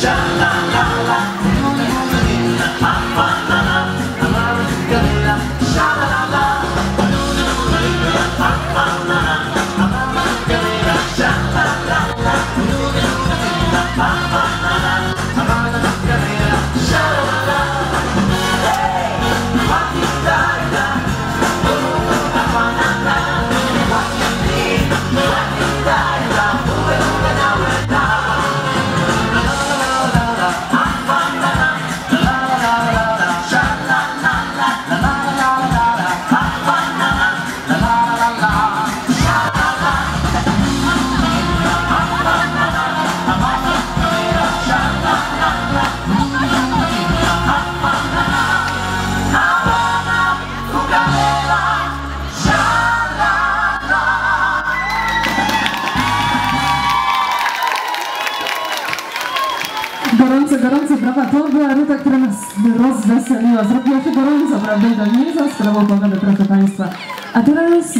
Sha la la 아 Gorące, gorące brawa. To była Ruta, która nas rozweseliła. Zrobiła się gorąco, prawda? Tak nie za sprawą pogody, proszę Państwa. A teraz